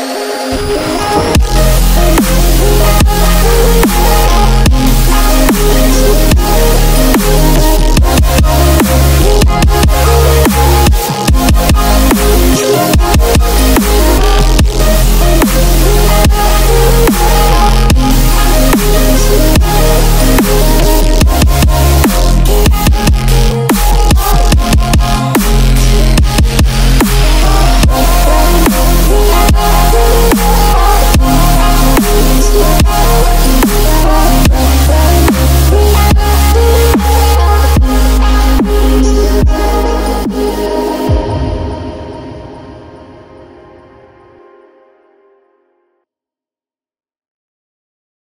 Música